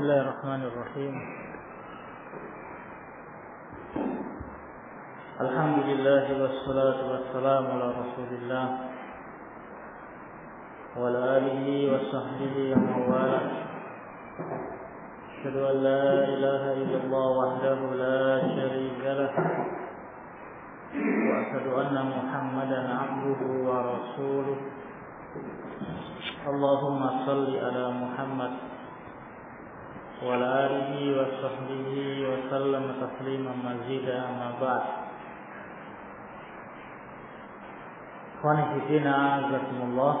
الله الرحمن الرحيم الحمد لله والصلاة والسلام على رسول الله وعلى آله وصحبه ومن والاه أشهد أن لا إله إلا الله وحده لا شريك له وأشهد أن محمدا عبده ورسوله اللهم صل على محمد وعلى آله وصحبه وسلم تسليما مزيدا أما بعد Khonifidina Azzaikumullah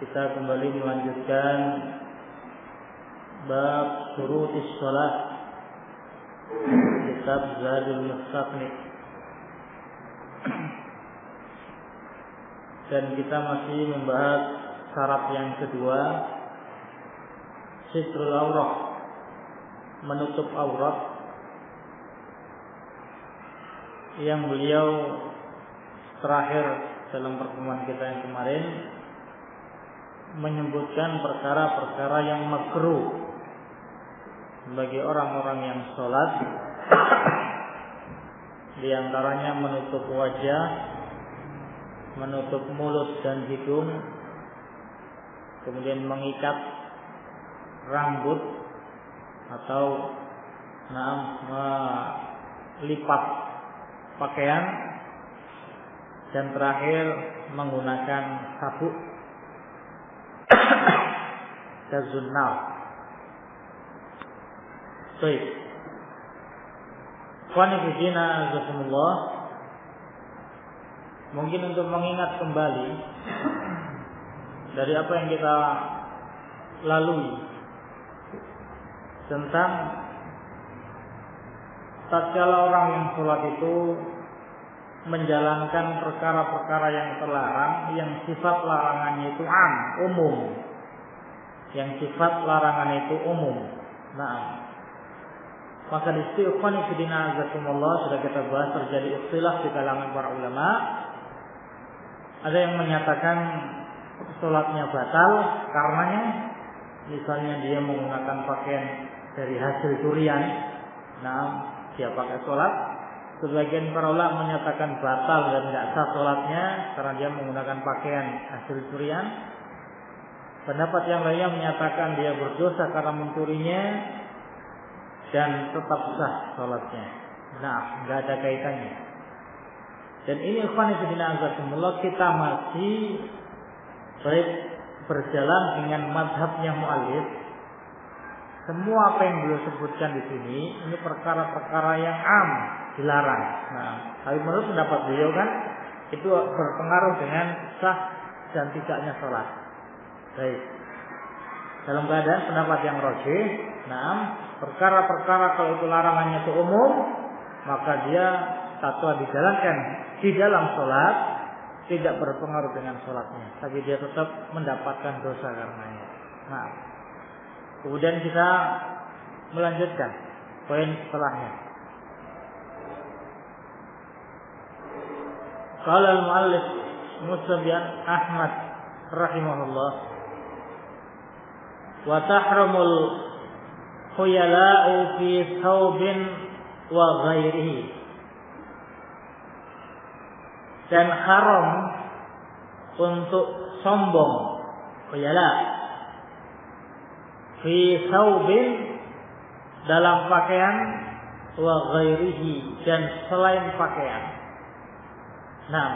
Kita kembali melanjutkan Bab Surutis Salat Kitab Zadul Mustaqnik Dan kita masih membahas syarat yang kedua Sitrul Aurat Menutup aurat. Yang beliau terakhir dalam pertemuan kita yang kemarin menyebutkan perkara-perkara yang makruh bagi orang-orang yang sholat. Di antaranya menutup wajah menutup mulut dan hidung kemudian mengikat rambut atau nah, melipat pakaian dan terakhir menggunakan sabuk Tazunnal. Baik. Khwanifidina Zakumullah Mungkin untuk mengingat kembali Dari apa yang kita lalui Tentang tatkala orang yang sholat itu menjalankan perkara-perkara yang terlarang yang sifat larangannya itu am, umum. Yang sifat larangan itu umum. Nah, maka di situ fillah sudah kita bahas terjadi istilah di kalangan para ulama. Ada yang menyatakan sholatnya batal karenanya misalnya dia menggunakan pakaian dari hasil curian. Nah, dia pakai sholat Sebagian para ulama menyatakan batal dan tidak sah sholatnya karena dia menggunakan pakaian hasil curian. Pendapat yang lainnya menyatakan dia berdosa karena mencurinya dan tetap sah sholatnya. Nah, nggak ada kaitannya. Dan ini ikhwanifidina azakumullah kita masih baik berjalan dengan madhabnya mu'alif semua apa yang beliau sebutkan di sini ini perkara-perkara yang am dilarang. Nah, tapi menurut pendapat beliau kan itu berpengaruh dengan sah dan tidaknya sholat. Baik. Dalam keadaan pendapat yang roji, nah perkara-perkara kalau itu larangannya itu umum, maka dia tatwa dijalankan di dalam sholat tidak berpengaruh dengan sholatnya, tapi dia tetap mendapatkan dosa karenanya. Nah, kemudian kita melanjutkan poin setelahnya. Qala al-muallif Musa bin Ahmad rahimahullah wa tahramul khuyala'u fi thawbin wa ghairihi dan haram untuk sombong khuyala fi thawbin dalam pakaian wa ghairihi dan selain pakaian Nah,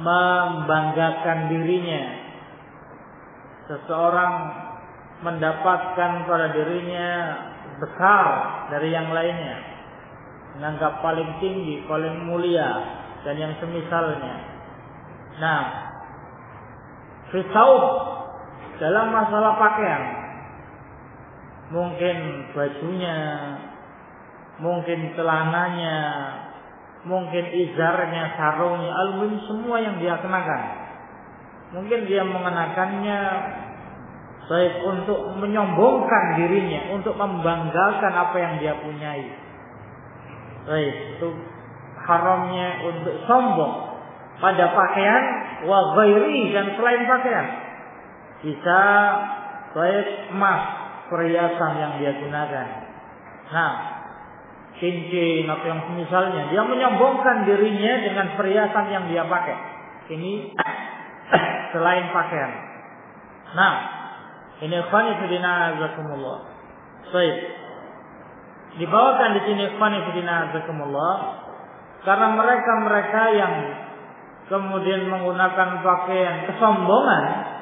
membanggakan dirinya. Seseorang mendapatkan pada dirinya besar dari yang lainnya. Menganggap paling tinggi, paling mulia dan yang semisalnya. Nah, fisau dalam masalah pakaian mungkin bajunya, mungkin celananya, mungkin izarnya, sarungnya, aluminium semua yang dia kenakan. Mungkin dia mengenakannya baik untuk menyombongkan dirinya, untuk membanggakan apa yang dia punyai. Baik, itu haramnya untuk sombong pada pakaian wa dan selain pakaian. Bisa baik emas perhiasan yang dia gunakan. Nah, cincin atau yang misalnya dia menyombongkan dirinya dengan perhiasan yang dia pakai. Ini selain pakaian. Nah, ini khani fidina azakumullah. Baik. Dibawakan di sini khani fidina azakumullah karena mereka-mereka yang kemudian menggunakan pakaian kesombongan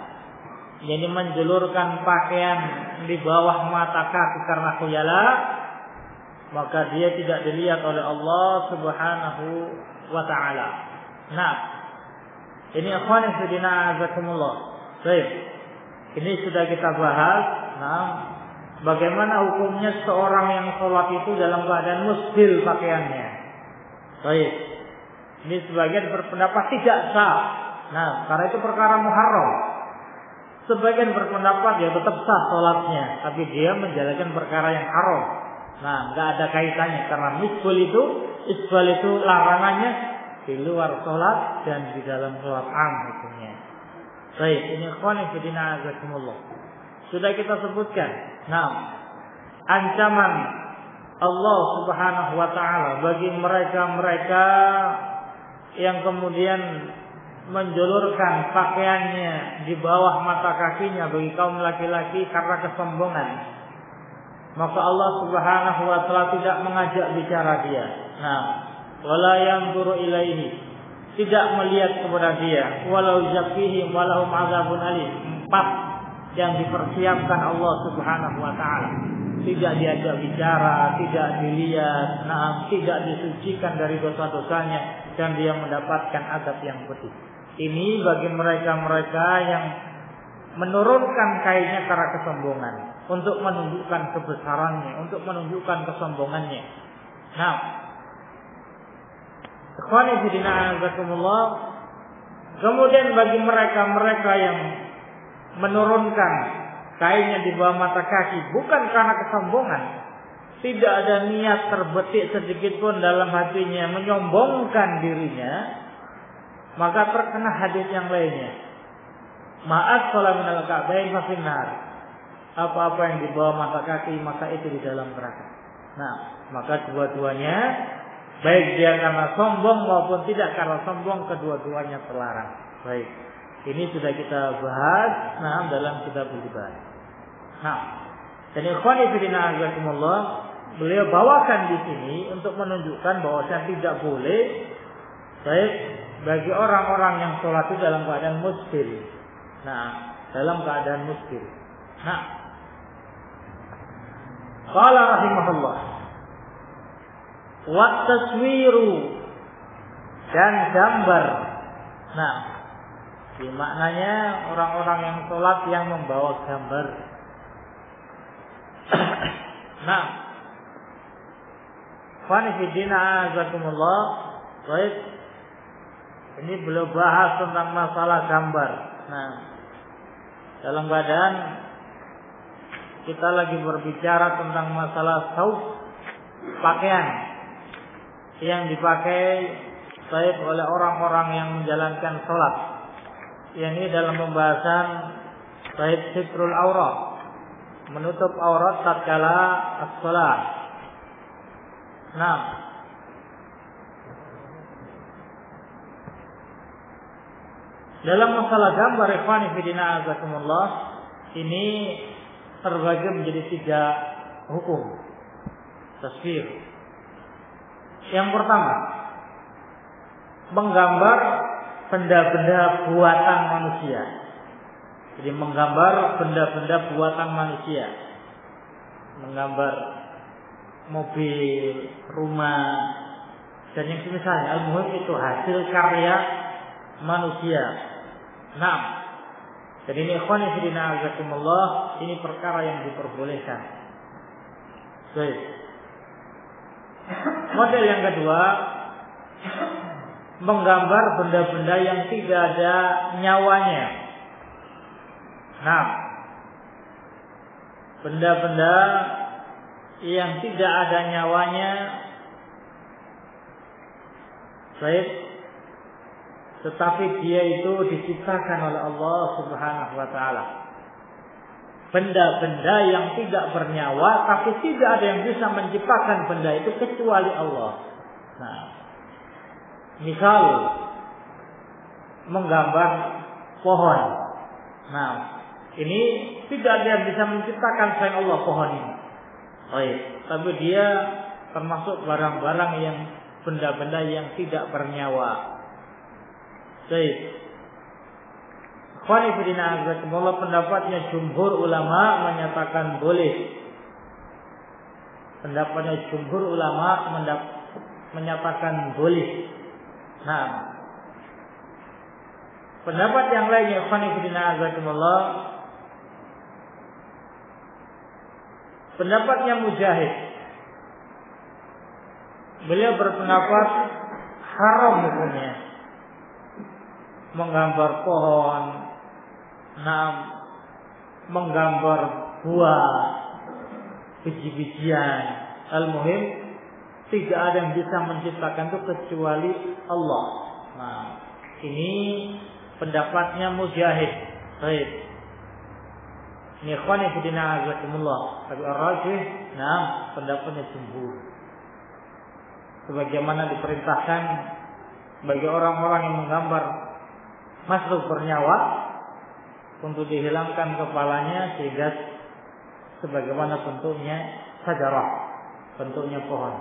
jadi menjulurkan pakaian di bawah mata kaki karena khuyala maka dia tidak dilihat oleh Allah Subhanahu wa taala. Nah, ini ikhwan fillah azakumullah. Baik. Ini sudah kita bahas. Nah, bagaimana hukumnya seorang yang sholat itu dalam keadaan musbil pakaiannya. Baik. Ini sebagian berpendapat tidak sah. Nah, karena itu perkara muharram. Sebagian berpendapat ya tetap sah sholatnya, tapi dia menjalankan perkara yang haram. Nah, nggak ada kaitannya karena misbul itu, isbal itu larangannya di luar sholat dan di dalam sholat am hukumnya. Baik, ini khawani fidina azakumullah. Sudah kita sebutkan. Nah, ancaman Allah Subhanahu wa taala bagi mereka-mereka yang kemudian menjulurkan pakaiannya di bawah mata kakinya bagi kaum laki-laki karena kesombongan. Maka Allah Subhanahu wa taala tidak mengajak bicara dia. Nah, wala yanzuru ilaihi. Tidak melihat kepada dia, walau zakihim walahum azabun alim. Empat yang dipersiapkan Allah Subhanahu wa taala. Tidak diajak bicara, tidak dilihat, nah, tidak disucikan dari dosa-dosanya dan dia mendapatkan adab yang pedih. Ini bagi mereka-mereka yang menurunkan kainnya karena kesombongan. Untuk menunjukkan kebesarannya, untuk menunjukkan kesombongannya. Nah, Kemudian bagi mereka-mereka yang menurunkan kainnya di bawah mata kaki bukan karena kesombongan, tidak ada niat terbetik sedikit pun dalam hatinya menyombongkan dirinya, maka terkena hadis yang lainnya. Maaf kalau minal ka'bain fafinar. Apa-apa yang di bawah mata kaki maka itu di dalam neraka. Nah, maka dua-duanya baik dia karena sombong maupun tidak karena sombong kedua-duanya terlarang. Baik. Ini sudah kita bahas nah dalam kitab ibadah. Nah, dan ikhwani fillah beliau bawakan di sini untuk menunjukkan bahwa saya tidak boleh baik bagi orang-orang yang sholat itu dalam keadaan musbil. Nah, dalam keadaan musbil. Nah, Qala rahimahullah. Wa taswiru dan gambar. Nah, di maknanya orang-orang yang sholat yang membawa gambar. nah, Fanifidina azakumullah. Baik, ini belum bahas tentang masalah gambar. Nah, dalam badan kita lagi berbicara tentang masalah saus pakaian yang dipakai baik oleh orang-orang yang menjalankan sholat. Yang ini dalam pembahasan baik sitrul aurat, menutup aurat tatkala as-salat. Nah, Dalam masalah gambar ikhwani fidina azakumullah ini terbagi menjadi tiga hukum tasvir. Yang pertama, menggambar benda-benda buatan manusia. Jadi menggambar benda-benda buatan manusia. Menggambar mobil, rumah, dan yang semisalnya. Al-Muhim itu hasil karya manusia Nah, jadi ini ikhwan azakumullah, ini perkara yang diperbolehkan. Baik. Model yang kedua, menggambar benda-benda yang tidak ada nyawanya. Nah, benda-benda yang tidak ada nyawanya baik tetapi dia itu diciptakan oleh Allah Subhanahu wa taala. benda-benda yang tidak bernyawa tapi tidak ada yang bisa menciptakan benda itu kecuali Allah. Nah, misal menggambar pohon. Nah, ini tidak ada yang bisa menciptakan selain Allah pohon ini. Baik, tapi dia termasuk barang-barang yang benda-benda yang tidak bernyawa. Baik. Khalifidina azakumullah pendapatnya jumhur ulama menyatakan boleh. Pendapatnya jumhur ulama menyatakan boleh. Nah, pendapat yang lainnya Khalifidina azakumullah pendapatnya Mujahid. Beliau berpendapat haram hukumnya menggambar pohon, menggambar buah, biji-bijian. Al-Muhim tidak ada yang bisa menciptakan itu kecuali Allah. Nah, ini pendapatnya Mujahid. Baik. Ini ikhwan yang azakumullah. Tapi ar-rajih, nah, pendapatnya jumhur. Sebagaimana diperintahkan bagi orang-orang yang menggambar makhluk bernyawa untuk dihilangkan kepalanya sehingga sebagaimana bentuknya sajarah, bentuknya pohon.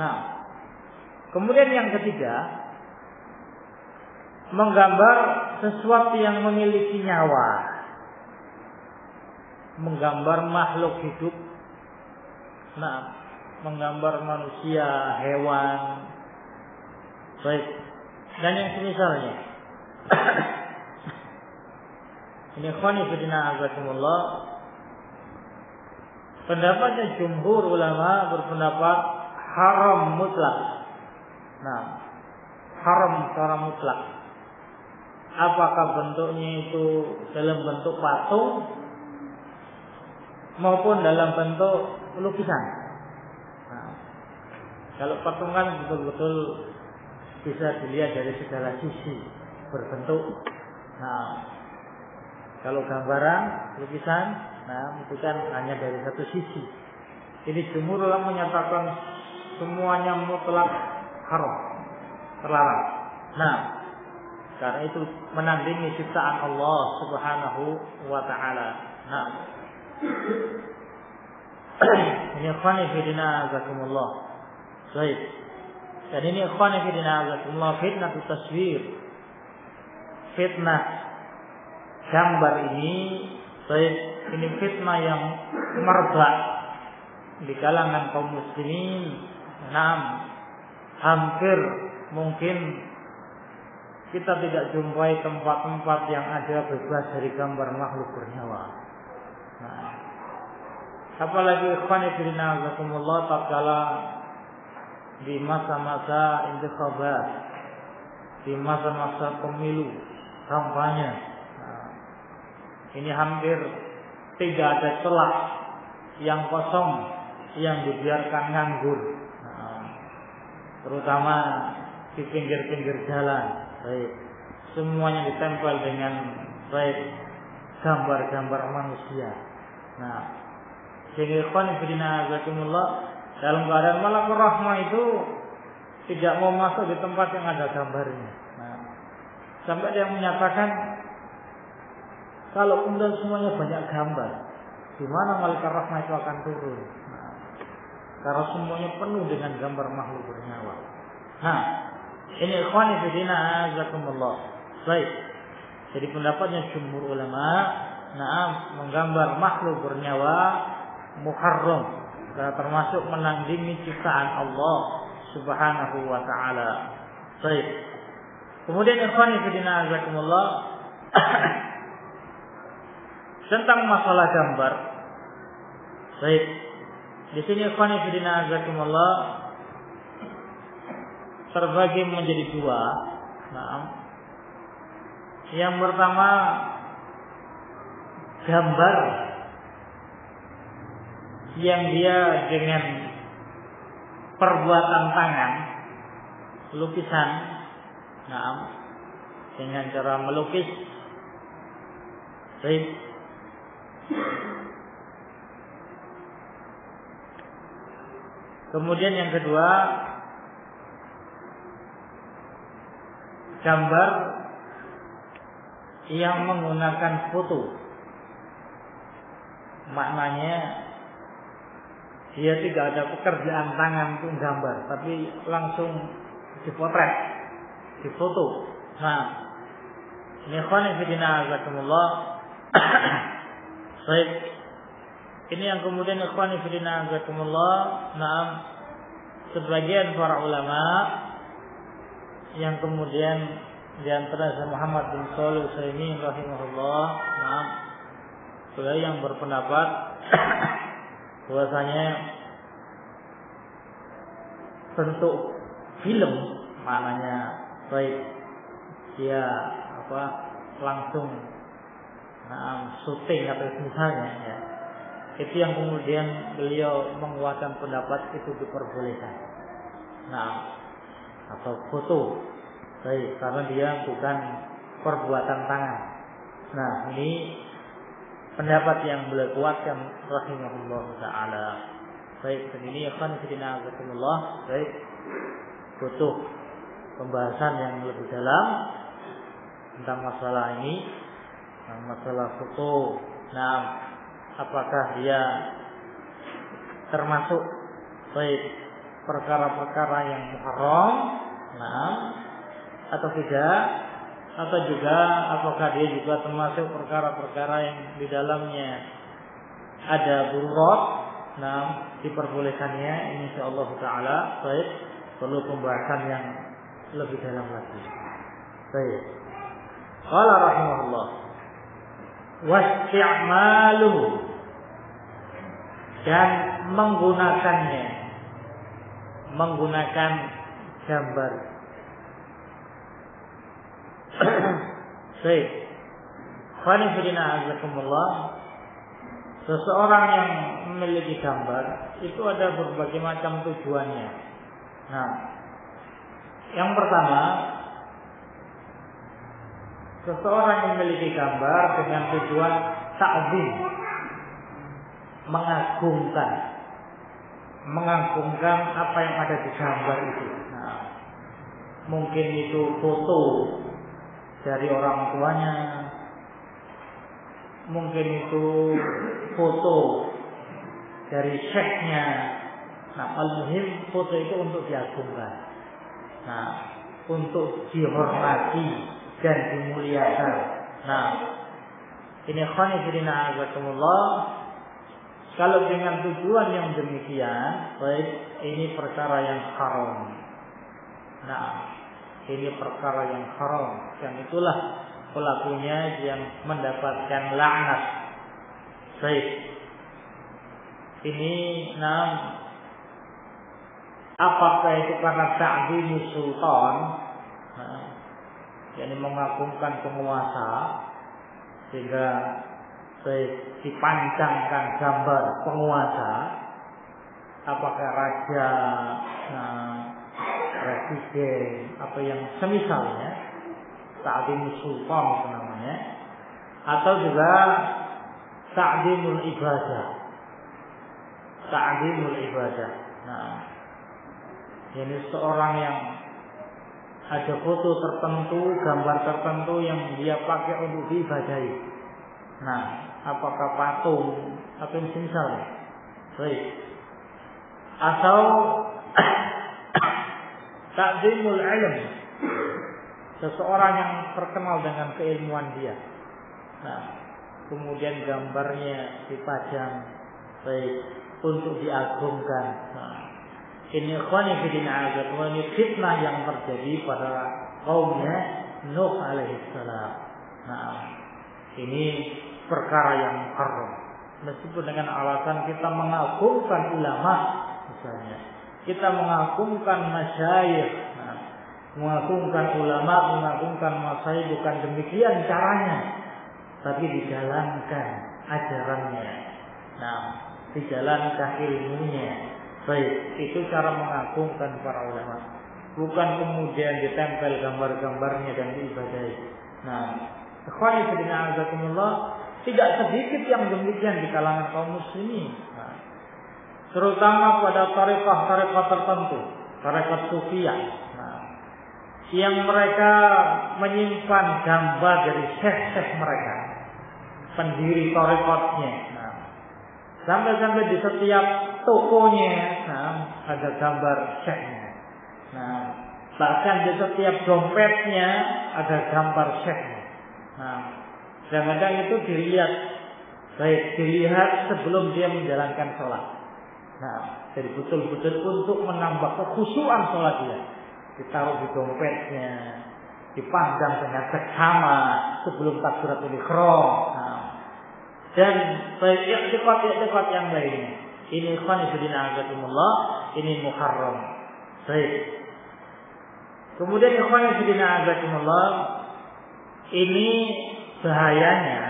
Nah, kemudian yang ketiga, menggambar sesuatu yang memiliki nyawa. Menggambar makhluk hidup. Nah, menggambar manusia, hewan. Baik. Dan yang semisalnya. Ini khani fidina azakumullah. Pendapatnya jumhur ulama berpendapat haram mutlak. Nah, haram secara mutlak. Apakah bentuknya itu dalam bentuk patung maupun dalam bentuk lukisan. Nah, kalau patungan betul-betul bisa dilihat dari segala sisi berbentuk. Nah, kalau gambaran, lukisan, nah itu kan hanya dari satu sisi. Jadi jumhur ulama menyatakan semuanya mutlak haram, terlarang. Nah, karena itu menandingi ciptaan Allah Subhanahu wa taala. Nah. ini ikhwani fidina azakumullah. Baik. Dan ini ikhwani fidina azakumullah fitnah taswir. Fitnah. Gambar ini baik ini fitnah yang merebak di kalangan kaum muslimin. Enam hampir mungkin kita tidak jumpai tempat-tempat yang ada bebas dari gambar makhluk bernyawa. Nah, apalagi ikhwan fillah zakumullah tatkala di masa-masa intikhabat, di masa-masa pemilu, kampanye, ini hampir tidak ada celah yang kosong yang dibiarkan nganggur. Nah, terutama di pinggir-pinggir jalan. Baik. Semuanya ditempel dengan baik gambar-gambar manusia. Nah, sehingga dalam keadaan malakul rahmah itu tidak mau masuk di tempat yang ada gambarnya. Sampai dia menyatakan kalau kemudian semuanya banyak gambar, di mana malaikat rahmat itu akan turun? Nah, karena semuanya penuh dengan gambar makhluk bernyawa. Nah, ini ikhwani fidina azakumullah. Baik. Jadi pendapatnya jumhur ulama, nah menggambar makhluk bernyawa muharram termasuk menandingi ciptaan Allah Subhanahu wa taala. Baik. Kemudian ikhwani fidina azakumullah tentang masalah gambar. Baik. Di sini ikhwan fillah azakumullah terbagi menjadi dua. Nah, yang pertama gambar yang dia dengan perbuatan tangan lukisan nah dengan cara melukis. Baik. Kemudian yang kedua, gambar yang menggunakan foto. Maknanya dia tidak ada pekerjaan tangan untuk gambar, tapi langsung dipotret, difoto. Nah, ini fidina azakumullah. Baik. Ini yang kemudian ikhwani fidina azakumullah. Nah, sebagian para ulama yang kemudian di antara Muhammad bin Shalih Utsaimin rahimahullah, nah, beliau yang berpendapat bahwasanya bentuk film maknanya baik. Dia apa langsung nah, syuting atau misalnya ya. Itu yang kemudian beliau menguatkan pendapat itu diperbolehkan. Nah atau foto. Baik karena dia bukan perbuatan tangan. Nah ini pendapat yang beliau kuatkan rahimahullah taala. Baik, dan ini akan azakumullah. Baik, butuh pembahasan yang lebih dalam tentang masalah ini, tentang masalah foto. Nah, apakah dia termasuk baik perkara-perkara yang haram, nah, atau tidak? atau juga apakah dia juga termasuk perkara-perkara yang di dalamnya ada bururat nah diperbolehkannya ini insyaallah taala baik perlu pembahasan yang lebih dalam lagi baik qala rahimahullah wasti'malu dan menggunakannya menggunakan gambar Baik. Khanifidina azakumullah. Seseorang yang memiliki gambar itu ada berbagai macam tujuannya. Nah, yang pertama, seseorang memiliki gambar dengan tujuan ta'zim, mengagungkan, mengagungkan apa yang ada di gambar itu. Nah, mungkin itu foto dari orang tuanya mungkin itu foto dari syekhnya nah al-muhim foto itu untuk diagungkan nah untuk dihormati dan dimuliakan nah ini khonifidina azakumullah kalau dengan tujuan yang demikian baik ini perkara yang haram nah ini perkara yang haram dan itulah pelakunya yang mendapatkan laknat. Baik. Ini nam apakah itu karena ta'zim sultan? Nah, yakni mengagungkan penguasa sehingga baik dipancangkan gambar penguasa. Apakah raja nah, presiden atau yang semisalnya ta'zim sultan itu namanya. Atau juga ta'zimul ibadah. Ta'zimul ibadah. Nah ini seorang yang ada foto tertentu, gambar tertentu yang dia pakai untuk diibadahi. Nah, apakah patung atau misalnya? Baik. Atau Takzimul ilm. Seseorang yang terkenal dengan keilmuan dia. Nah, kemudian gambarnya dipajang baik untuk diagungkan. Nah, ini khani fidin azab ini fitnah yang terjadi pada kaumnya Nuh alaihissalam. Nah, ini perkara yang haram. Meskipun dengan alasan kita mengagungkan ulama misalnya kita mengagungkan masyayikh, nah, mengagungkan ulama, mengagungkan masyayikh bukan demikian caranya, tapi dijalankan ajarannya. Nah, dijalankan ilmunya. Baik, itu cara mengagungkan para ulama. Bukan kemudian ditempel gambar-gambarnya dan diibadahi. Nah, ikhwani fillah azakumullah, Tidak sedikit yang demikian di kalangan kaum muslimin. Nah, terutama pada tarekat-tarekat tertentu, tarekat sufiyah. Nah, yang mereka menyimpan gambar dari syekh-syekh mereka, pendiri tarekatnya. Sampai-sampai di setiap tokonya nah, ada gambar syekhnya. Nah, bahkan di setiap dompetnya ada gambar syekhnya. Nah, kadang-kadang itu dilihat baik dilihat sebelum dia menjalankan sholat. Nah, jadi betul-betul untuk menambah kekhusyuan sholat dia. Ditaruh di dompetnya, dipandang dengan seksama sebelum takbiratul ikhram. Nah, dan iktifat-iktifat yang lainnya. Ini ikhwan azakumullah, ini muharram. Baik. Kemudian ikhwan azakumullah, ini bahayanya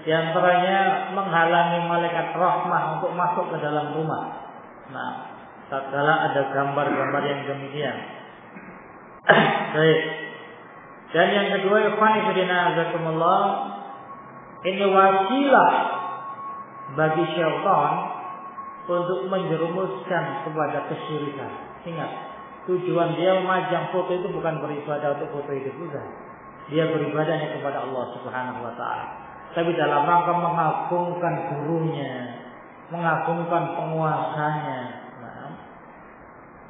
di antaranya menghalangi malaikat rahmah untuk masuk ke dalam rumah. Nah, tatkala ada gambar-gambar yang demikian. Baik. Dan yang kedua, ikhwan azakumullah, ini wasilah bagi syaitan untuk menjerumuskan kepada kesyirikan. Ingat, tujuan dia memajang foto itu bukan beribadah untuk foto itu juga. Dia beribadahnya kepada Allah Subhanahu wa taala. Tapi dalam rangka mengagungkan gurunya, mengagungkan penguasanya. Nah,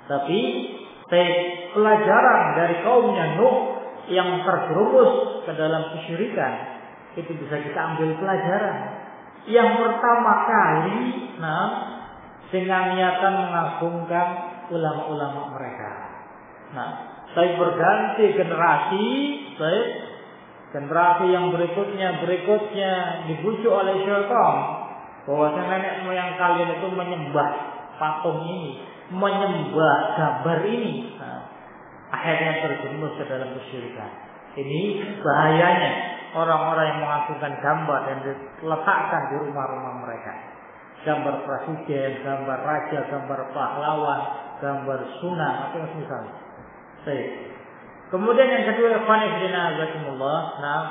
tapi pelajaran dari kaumnya Nuh yang terjerumus ke dalam kesyirikan itu bisa kita ambil pelajaran. Yang pertama kali, nah, dengan niatan mengagungkan ulama-ulama mereka. Nah, saya berganti generasi, saya generasi yang berikutnya berikutnya dibujuk oleh syaitan bahwa nenek moyang kalian itu menyembah patung ini, menyembah gambar ini. Nah, akhirnya terjerumus ke dalam kesyirikan. Ini bahayanya orang-orang yang mengagungkan gambar dan diletakkan di rumah-rumah mereka. Gambar presiden, gambar raja, gambar pahlawan, gambar sunnah, atau misalnya. Baik. Kemudian yang kedua, Azakumullah. Nah,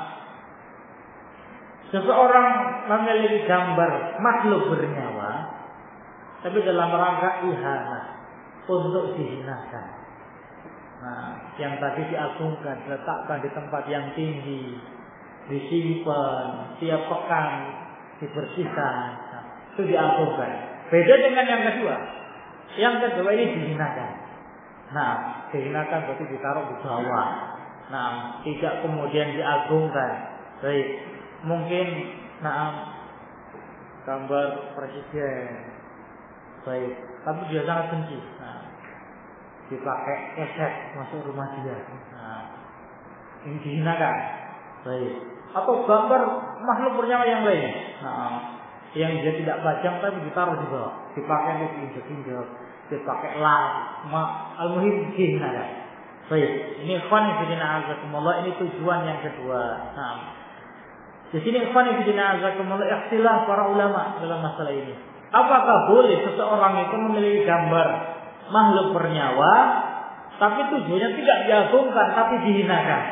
seseorang memiliki gambar makhluk bernyawa, tapi dalam rangka ihana untuk dihinakan. Nah, yang tadi diagungkan, diletakkan di tempat yang tinggi, disimpan, tiap pekan dibersihkan, itu diagungkan. Beda dengan yang kedua. Yang kedua ini dihinakan. Nah, dihinakan berarti ditaruh di bawah. Nah, tidak kemudian diagungkan. Baik, mungkin nah gambar presiden. Baik, tapi dia sangat benci. Nah, dipakai keset masuk rumah dia. Nah, ini dihinakan. Baik. Atau gambar makhluk bernyawa yang lain. Nah, yang dia tidak bajang tapi ditaruh di bawah, dipakai untuk injek-injek dipakai lah al-muhim ada. Baik, ini ikhwan fillah azakumullah ini tujuan yang kedua. Nah, di sini ikhwan fillah azakumullah ikhtilaf para ulama dalam masalah ini. Apakah boleh seseorang itu memiliki gambar makhluk bernyawa tapi tujuannya tidak diagungkan tapi dihinakan.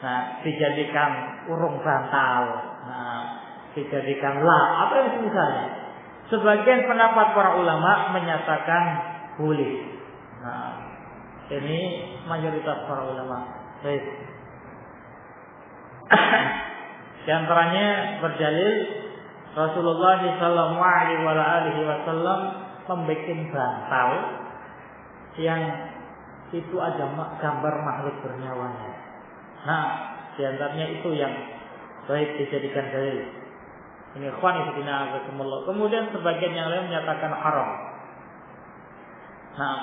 Nah, dijadikan urung bantal. Nah, dijadikan lah apa yang misalnya Sebagian pendapat para ulama menyatakan boleh. Nah, ini mayoritas para ulama. Baik. Di antaranya berdalil Rasulullah Shallallahu Alaihi Wasallam membuat bantal yang itu ada gambar makhluk bernyawa. Nah, di antaranya itu yang baik dijadikan dalil. Ini ikhwan fillah Kemudian sebagian yang lain menyatakan haram. Nah,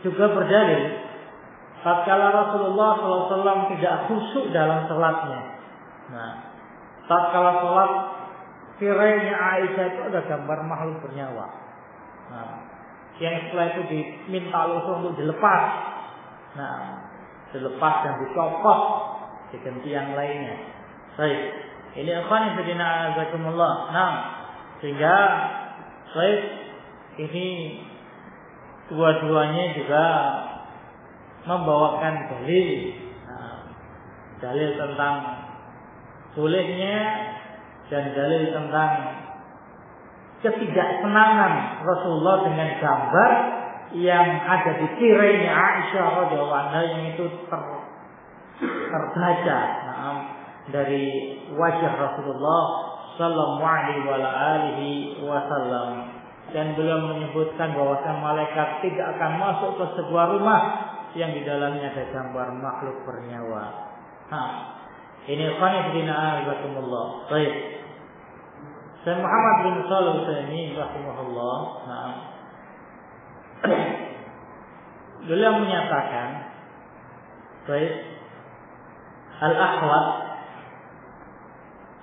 juga berdalil tatkala Rasulullah SAW tidak khusyuk dalam salatnya. Nah, tatkala salat tirainya Aisyah itu ada gambar makhluk bernyawa. Nah, yang setelah itu diminta langsung untuk dilepas. Nah, dilepas dan dicopot diganti yang lainnya. Baik. Ini akhwan yang azakumullah. Nah, sehingga baik ini dua-duanya juga membawakan dalil. Nah, dalil tentang bolehnya dan dalil tentang ketidaksenangan Rasulullah dengan gambar yang ada di tirainya Aisyah radhiyallahu yang itu ter, terbaca nah, dari wajah Rasulullah sallallahu alaihi wasallam dan beliau menyebutkan bahwa malaikat tidak akan masuk ke sebuah rumah yang di dalamnya ada gambar makhluk bernyawa. Nah, ini qanifidina azakumullah. Baik. Saya Muhammad bin Shalih Utsaimin rahimahullah. Nah, beliau menyatakan baik al-ahwat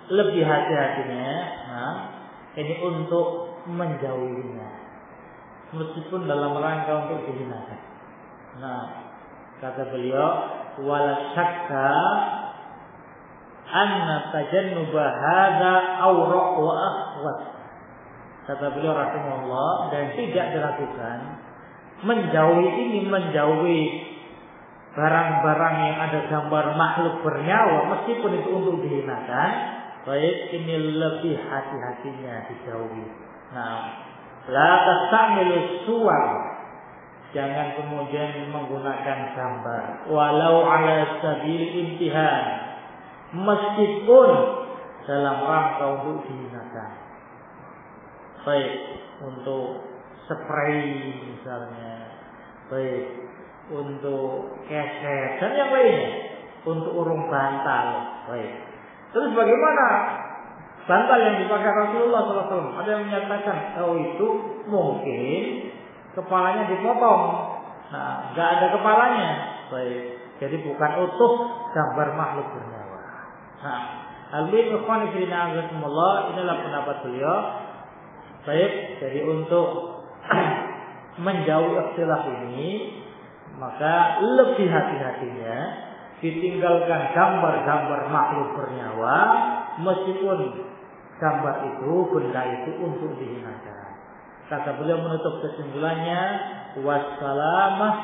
lebih hati-hatinya nah, ini untuk menjauhinya meskipun dalam rangka untuk dihinakan. Nah, kata beliau, wala syakka anna tajannuba hadza awraq wa akhwat. Kata beliau rahimahullah dan tidak dilakukan menjauhi ini menjauhi barang-barang yang ada gambar makhluk bernyawa meskipun itu untuk dihinakan baik ini lebih hati-hatinya dijauhi. Nah, La tastamilu suwar. Jangan kemudian menggunakan gambar. Walau ala sabil imtihan. Meskipun dalam rangka untuk dihinakan. Baik. Untuk spray misalnya. Baik. Untuk keset. Dan yang lainnya. Untuk urung bantal. Baik. Terus bagaimana bantal yang dipakai Rasulullah SAW. Ada yang menyatakan, oh itu mungkin kepalanya dipotong. Nah, nggak ada kepalanya. Baik. Jadi bukan utuh gambar makhluk bernyawa. Nah, Al-Bin Ikhwan inilah pendapat beliau. Baik, jadi untuk menjauhi ikhtilaf ini, maka lebih hati-hatinya ditinggalkan gambar-gambar makhluk bernyawa meskipun gambar itu, benda itu untuk dihinakan. Kata beliau menutup kesimpulannya, wassalamah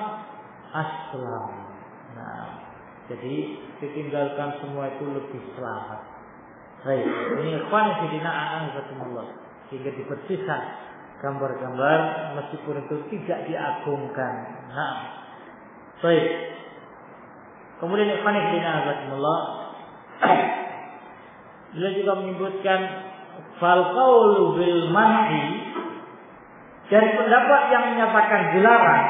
aslam. Nah, jadi ditinggalkan semua itu lebih selamat. Baik, ini ikhwan a'azakumullah. Sehingga dibersihkan gambar-gambar meskipun itu tidak diagungkan. Nah, baik. Kemudian ikhwan fidina a'azakumullah. Beliau juga menyebutkan fal qaulu bil manhi dari pendapat yang menyatakan dilarang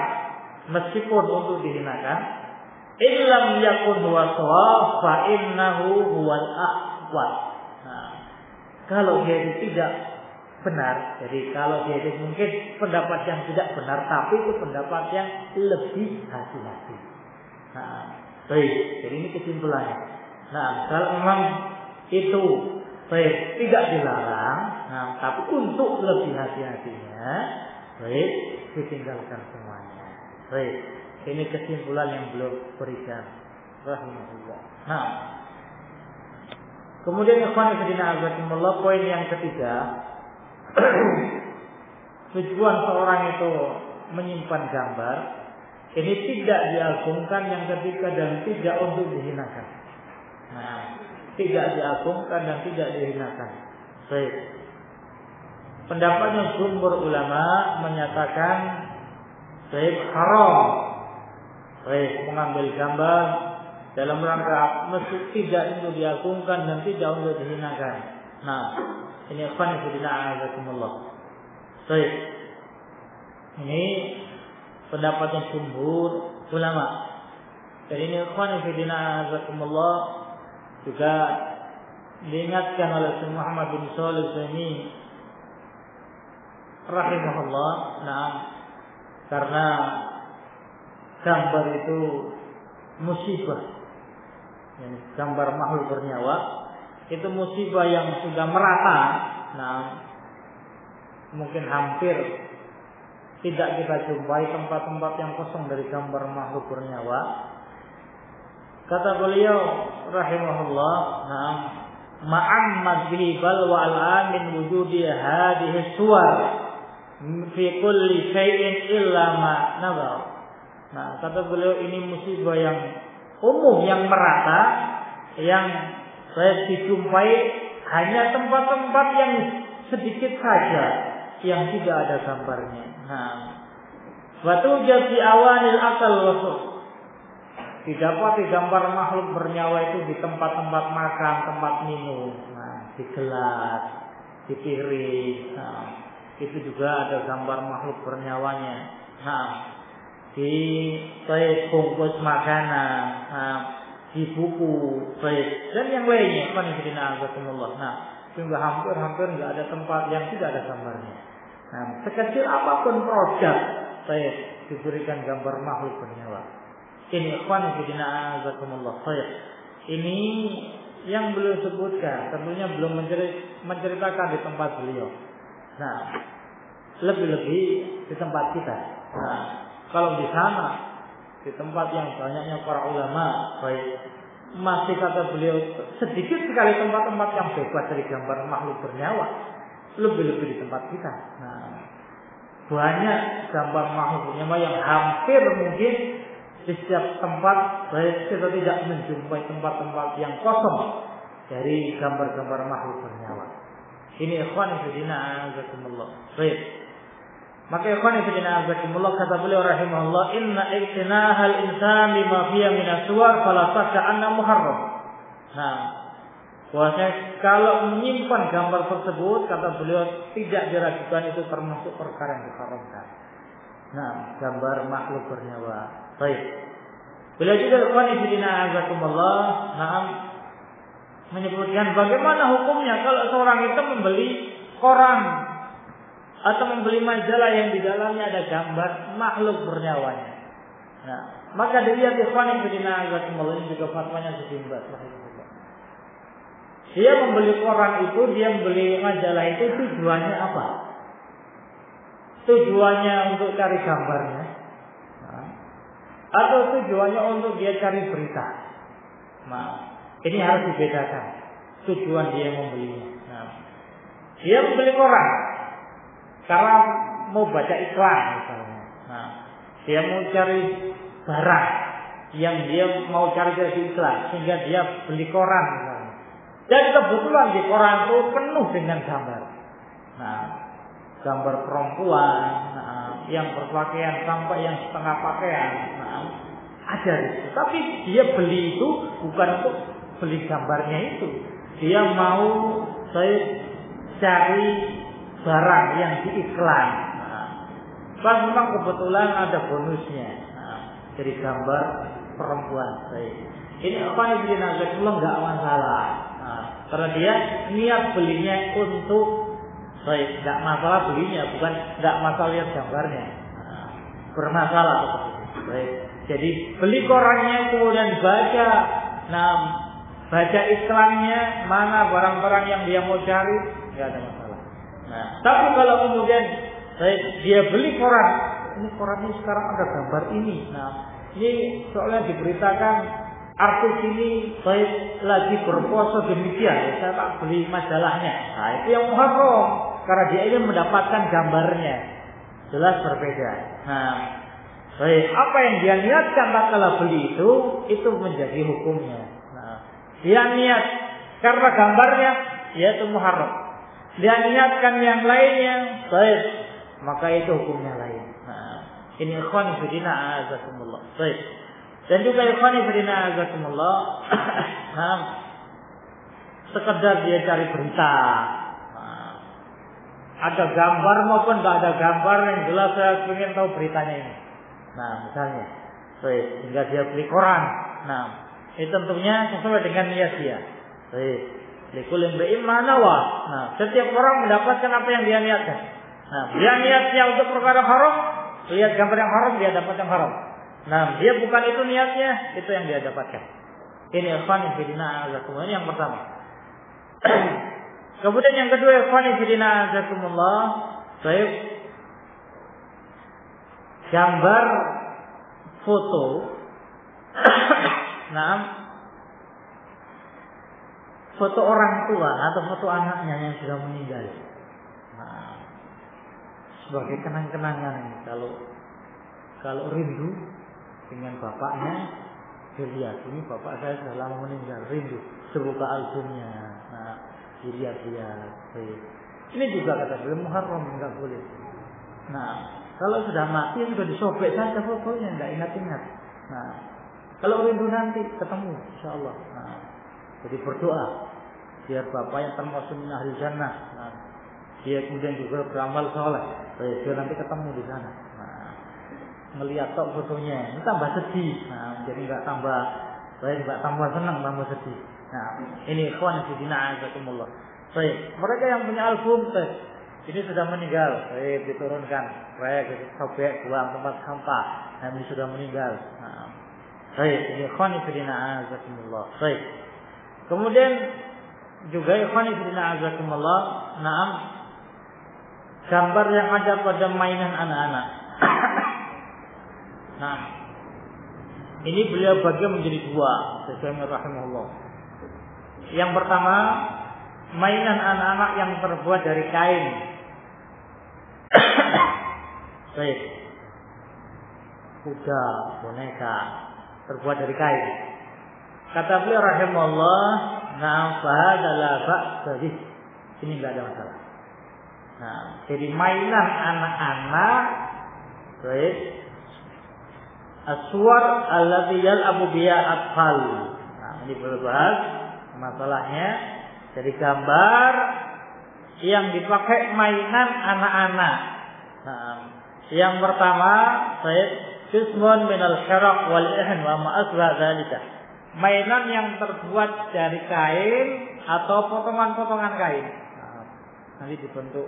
meskipun untuk dihinakan illam yakun huwa fa innahu huwal ahwat. Nah, kalau dia tidak benar, jadi kalau dia itu mungkin pendapat yang tidak benar, tapi itu pendapat yang lebih hati-hati. Nah, baik, jadi ini kesimpulannya. Nah, kalau memang itu baik tidak dilarang, nah, tapi untuk lebih hati-hatinya, baik ditinggalkan semuanya. Baik, ini kesimpulan yang belum berikan. Rahimahullah. Nah, kemudian ikhwan fillah poin yang ketiga, tujuan seorang itu menyimpan gambar ini tidak diagungkan yang ketiga dan tidak untuk dihinakan. Nah, tidak diagungkan dan tidak dihinakan. Baik. Pendapatnya sumber ulama menyatakan baik haram. Baik mengambil gambar dalam rangka mesti tidak untuk diagungkan dan tidak untuk dihinakan. Nah, ini ikhwan azakumullah. Baik. Ini pendapatnya sumber ulama. Jadi ini ikhwan azakumullah juga diingatkan oleh Syekh Muhammad bin Shalih ini rahimahullah nah karena gambar itu musibah yani gambar makhluk bernyawa itu musibah yang sudah merata nah mungkin hampir tidak kita jumpai tempat-tempat yang kosong dari gambar makhluk bernyawa Kata beliau rahimahullah, "Na'am, ma'ammad bal wa al-amin wujudi hadhihi suwar fi kulli syai'in illa ma nazar." Nah, kata beliau ini musibah yang umum yang merata yang saya dijumpai hanya tempat-tempat yang sedikit saja yang tidak ada gambarnya. Nah, batu jadi awanil akal wasuf. Didapati gambar makhluk bernyawa itu di tempat-tempat makan, tempat minum, nah, di gelas, di piring. Nah, itu juga ada gambar makhluk bernyawa-nya. Nah, di bungkus makanan, nah, di buku, baik dan yang lainnya. Kan Nah, sehingga hampir-hampir nggak ada tempat yang tidak ada gambarnya. Nah, sekecil apa pun produk saya diberikan gambar makhluk bernyawa. Ini fillah azakumullah khair. Ini yang beliau sebutkan tentunya belum menceritakan di tempat beliau. Nah, lebih-lebih di tempat kita. Nah, kalau di sana di tempat yang banyaknya para ulama baik masih kata beliau sedikit sekali tempat-tempat yang bebas dari gambar makhluk bernyawa lebih-lebih di tempat kita. Nah, banyak gambar makhluk bernyawa yang hampir mungkin di setiap tempat baik kita tidak menjumpai tempat-tempat yang kosong dari gambar-gambar makhluk bernyawa. Ini ikhwan fillah azakumullah. Baik. Maka ikhwan fillah azakumullah kata beliau rahimahullah inna iktinahal insan lima fiya min aswar fala anna muharram. Nah, Bahwasanya kalau menyimpan gambar tersebut kata beliau tidak diragukan itu termasuk perkara yang diharamkan. Nah, gambar makhluk bernyawa. Baik. Beliau juga ikhwan fillah azakumullah, nah menyebutkan bagaimana hukumnya kalau seorang itu membeli koran atau membeli majalah yang di dalamnya ada gambar makhluk bernyawa. Nah, maka dilihat ikhwan fillah azakumullah ini juga fatwanya sejumlah dia membeli koran itu, dia membeli majalah itu tujuannya apa? Tujuannya untuk cari gambarnya. Nah, atau tujuannya untuk dia cari berita. Nah, ini harus dibedakan. Tujuan dia membelinya. Nah, dia membeli koran karena mau baca iklan misalnya. Nah, dia mau cari barang yang dia mau cari dari iklan sehingga dia beli koran misalnya. Dan kebetulan di koran itu penuh dengan gambar. Nah, gambar perempuan nah, yang berpakaian sampai yang setengah pakaian. Nah, ada itu. Tapi dia beli itu bukan untuk beli gambarnya itu. Dia mau saya cari barang yang diiklan. Nah, memang kebetulan ada bonusnya. Nah, dari gambar perempuan saya. Ini apa yang bikin nggak masalah. Karena dia niat belinya untuk baik, nggak masalah belinya, bukan nggak masalah lihat gambarnya. Nah, bermasalah Baik. Jadi beli korannya kemudian baca, nah baca iklannya mana barang-barang yang dia mau cari, nggak ada masalah. Nah, tapi kalau kemudian baik, dia beli koran, ini koran ini sekarang ada gambar ini. Nah, ini soalnya diberitakan artis ini baik lagi berpuasa demikian, ya, saya tak beli majalahnya. Nah itu yang muharram karena dia ingin mendapatkan gambarnya. Jelas berbeda. Nah, baik apa yang dia niatkan tak kalah beli itu, itu menjadi hukumnya. Nah, dia niat karena gambarnya, yaitu muharram. Dia niatkan yang lainnya, baik, maka itu hukumnya lain. Nah, ini ikhwan fillah azakumullah. Baik. Dan juga ikhwani bina azakumullah. nah, sekedar dia cari berita. Nah, ada gambar maupun tidak ada gambar yang jelas saya ingin tahu beritanya ini. Nah, misalnya, baik, sehingga dia beli koran. Nah, ini tentunya sesuai dengan niat dia. Baik, likul mana wah. Nah, setiap orang mendapatkan apa yang dia niatkan. Nah, dia niatnya untuk perkara haram, lihat gambar yang haram dia dapat yang haram. Nah, dia bukan itu niatnya, itu yang dia dapatkan. Ini ikhwan fillah azakumullah yang pertama. Kemudian yang kedua ikhwan fillah azakumullah, baik gambar foto nah foto orang tua atau foto anaknya yang sudah meninggal. Nah, sebagai kenang-kenangan kalau kalau rindu dengan bapaknya dia lihat ini bapak saya sudah lama meninggal rindu Dibuka albumnya. Nah, dilihat-lihat. Ini juga kata beliau Muharram enggak boleh. Nah, kalau sudah mati sudah disobek saja pokoknya enggak ingat-ingat. Nah, kalau rindu nanti ketemu insya Allah. Nah, jadi berdoa biar bapak yang termasuk min ahli jannah. Nah, dia kemudian juga beramal soleh. Biar nanti ketemu di sana. Nah, melihat tok fotonya ini tambah sedih. Nah, jadi nggak tambah saya nggak tambah senang tambah sedih. Nah, ini ikhwan fillah azakumullah. Baik, mereka yang punya album, baik. Ini sudah meninggal, baik diturunkan, baik sobek buang tempat sampah. Nah, ini sudah meninggal. Nah, baik, ini khani fidina azakumullah. Baik. Kemudian juga ikhwan fidina azakumullah, naam gambar yang ada pada mainan anak-anak. nah, ini beliau bagi menjadi dua, sesuai rahimahullah. Yang pertama, mainan anak-anak yang terbuat dari kain. Baik. Kuda, boneka, terbuat dari kain. Kata beliau rahimahullah, "Nah, fahadalah ba'dhi." Ini enggak ada masalah. Nah, jadi mainan anak-anak baik aswar alladhi yal'abu biya atfal. Nah, ini berbahas masalahnya jadi gambar yang dipakai mainan anak-anak. Nah, yang pertama, saya Jismun minal syaraq wal ihan wa ma'asbah dzalika. Mainan yang terbuat dari kain atau potongan-potongan kain. Nanti dibentuk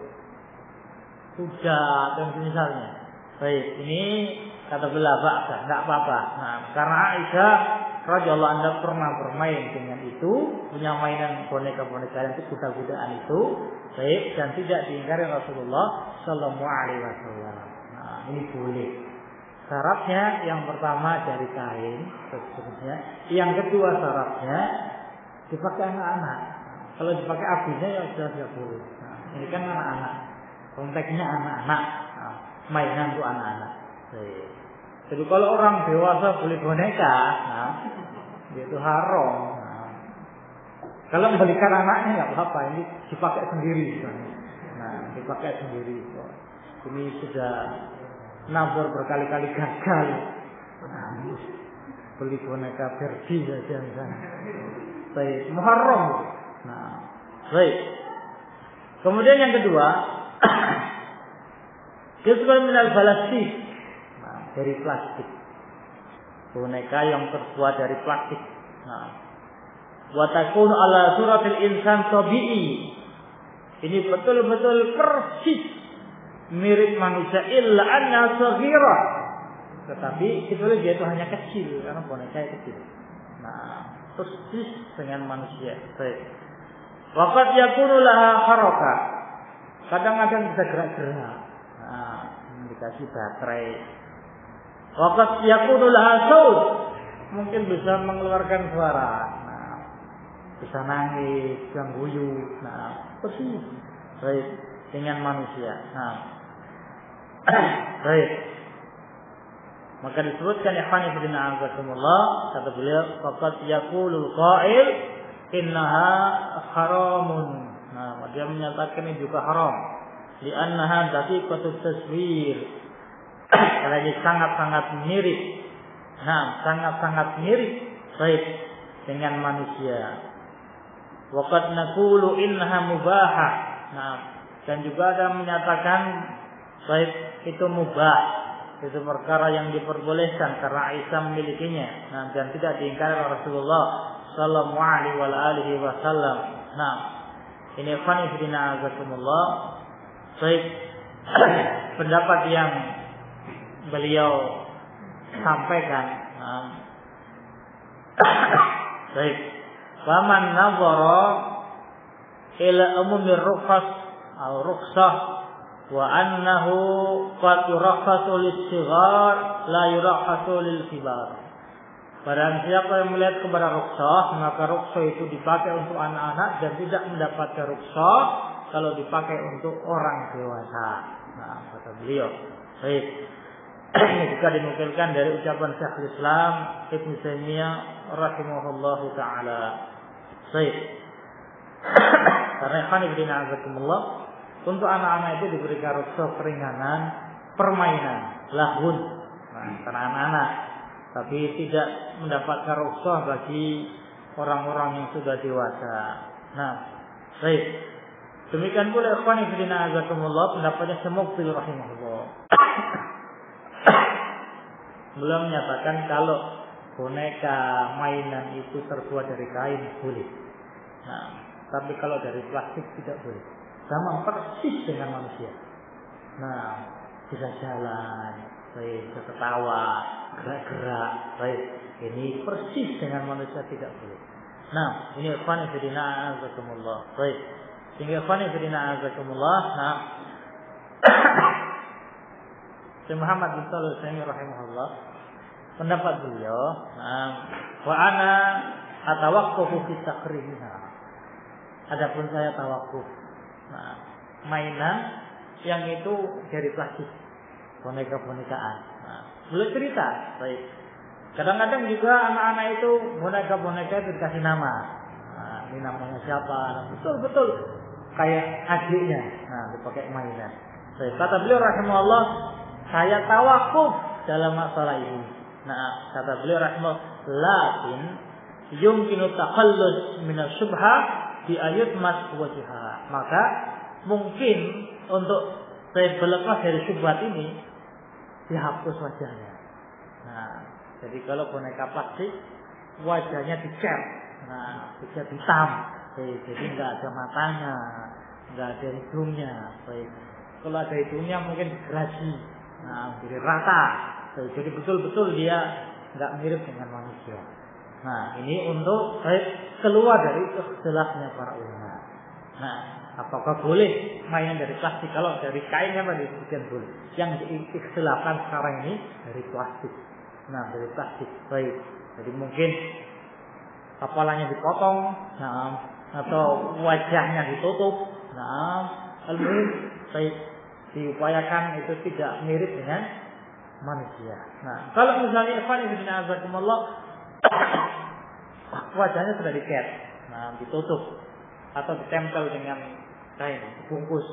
kuda dan misalnya. Baik, ini kata bela baksa, enggak apa-apa. Nah, karena Aisyah radhiyallahu anha pernah bermain dengan itu, punya mainan boneka-boneka yang kuda-kudaan itu, baik dan tidak diingkari Rasulullah Shallallahu Alaihi Wasallam. Nah, ini boleh. Syaratnya yang pertama dari kain, seterusnya. Yang kedua syaratnya dipakai anak-anak. Kalau dipakai abinya ya sudah tidak boleh. Nah, ini kan anak-anak. Konteksnya anak-anak. Nah, mainan untuk anak-anak. Jadi kalau orang dewasa beli boneka, nah, itu haram. Nah, kalau membelikan anaknya nggak apa-apa, ini dipakai sendiri. Nah, dipakai sendiri. Ini sudah nabur berkali-kali gagal. Nah, beli boneka Barbie saja. Baik, muharram. Nah, baik. Kemudian yang kedua, Yusbal minal balastik dari plastik. Boneka yang terbuat dari plastik. Nah. Watakun ala suratil insan tabi'i. Ini betul-betul persis mirip manusia illa anna saghira. Tetapi sebetulnya dia itu hanya kecil karena boneka itu kecil. Nah, persis dengan manusia. Baik. Waqad yakunu laha haraka. Kadang-kadang bisa gerak-gerak. Nah, dikasih baterai Wakat yakunu laha Mungkin bisa mengeluarkan suara. Nah, bisa nangis, bisa guyu. Nah, persis. Baik dengan manusia. Nah. Baik. Maka disebutkan ikhwan ibn azakumullah kata beliau faqad yaqulul qail innaha haramun. Nah, dia menyatakan ini juga haram. Di annaha daqiqatut taswir karena sangat-sangat mirip. Nah, sangat-sangat mirip baik dengan manusia. Waqad naqulu innaha mubahah. Nah, dan juga ada menyatakan baik itu mubah. Itu perkara yang diperbolehkan karena Aisyah memilikinya. Nah, dan tidak diingkari oleh Rasulullah sallallahu alaihi wasallam. Nah, ini fani fidina azakumullah. Baik pendapat yang beliau sampaikan. Baik. Waman nazara ila umumi rukhas atau rukhsah wa yurakhasu lis-sighar la yurakhasu lil-kibar. Barang siapa yang melihat kepada rukhsah, maka rukhsah itu dipakai untuk anak-anak dan tidak mendapatkan rukhsah kalau dipakai untuk orang dewasa. Nah, kata beliau. Baik. juga dinukilkan dari ucapan Syekhul Islam Ibnu Taimiyah rahimahullahu taala. Baik. Karena ikhwan ibn azakumullah untuk anak-anak itu diberikan rukhsah keringanan permainan lahun nah, karena anak-anak tapi tidak mendapatkan rukhsah bagi orang-orang yang sudah dewasa. Nah, baik. Demikian pula ikhwan ibn azakumullah pendapatnya Semuktil rahimahullah. Beliau menyatakan kalau boneka mainan itu terbuat dari kain boleh. Nah, tapi kalau dari plastik tidak boleh. Sama persis dengan manusia. Nah, bisa jalan, baik, bisa ketawa, gerak-gerak, baik. Ini persis dengan manusia tidak boleh. Nah, ini ikhwan fillah azakumullah. Baik. Sehingga ikhwan fillah azakumullah. Nah, Syekh Muhammad bin Shalih Al rahimahullah pendapat beliau, nah, wa ana atawaqqufu fi takrimiha. Adapun saya tawakuf. Mainan yang itu dari plastik, boneka-bonekaan. Nah, beliau cerita, baik. Kadang-kadang juga anak-anak itu boneka-boneka itu dikasih nama. Nah, ini namanya siapa? Betul-betul kayak adiknya. Nah, dipakai mainan. Baik, kata beliau rahimahullah, saya tawakuf dalam masalah ini. Nah, kata beliau rahimahullah, lakin yumkinu syubha di ayat mas wajha. Maka mungkin untuk saya berlepas dari syubhat ini dihapus wajahnya. Nah, jadi kalau boneka plastik wajahnya dicat, nah dicat hitam, jadi nggak ada matanya, nggak ada hidungnya, baik. Kalau ada hidungnya mungkin gerasi, Nah, jadi rata. Jadi betul-betul dia nggak mirip dengan manusia. Nah, ini untuk saya keluar dari ikhtilafnya para ulama. Nah, apakah boleh mainan dari plastik? Kalau dari kainnya apa disebutkan boleh. Yang diikhtilafkan sekarang ini dari plastik. Nah, dari plastik. Baik. Jadi mungkin kepalanya dipotong, nah, atau wajahnya ditutup. Nah, almuhim baik diupayakan itu tidak mirip dengan manusia. Nah, kalau misalnya Ikhwan Ibn Azakumullah wajahnya sudah diket, nah ditutup atau ditempel dengan kain, dibungkus.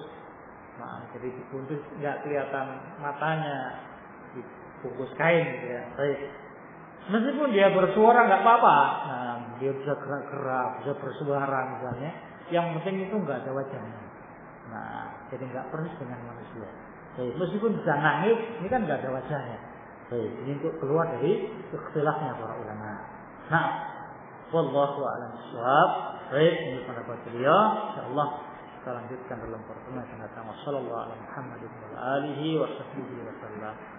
Nah, jadi dibungkus nggak kelihatan matanya, dibungkus kain gitu ya. Baik. Meskipun dia bersuara nggak apa-apa, nah dia bisa gerak-gerak, bisa bersuara misalnya. Yang penting itu nggak ada wajahnya. Nah, jadi nggak persis dengan manusia. Jadi, meskipun bisa nangis, ini kan nggak ada wajahnya. Jadi, ini untuk keluar dari ikhtilafnya para ulama. Nah, wallahu a'lam bishawab. Baik, ini pendapat beliau. Insyaallah kita lanjutkan dalam pertemuan yang akan datang. Wassalamualaikum warahmatullahi wabarakatuh.